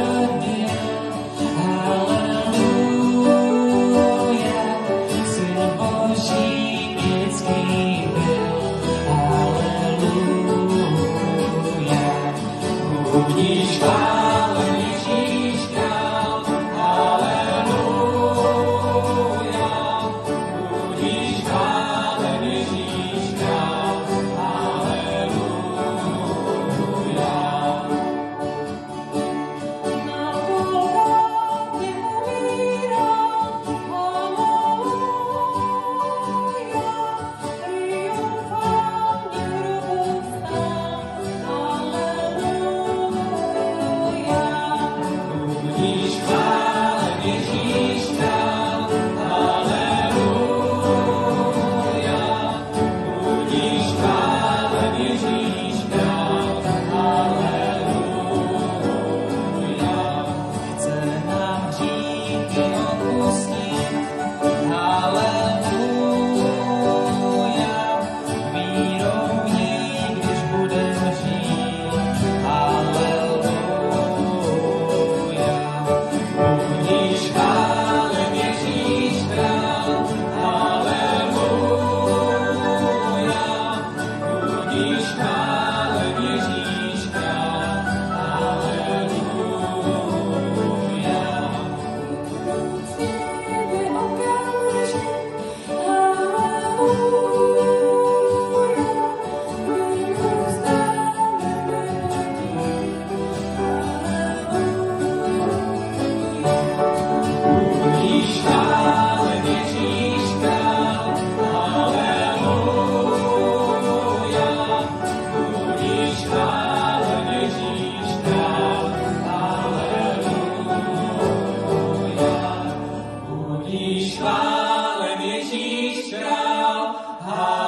Niż Ah.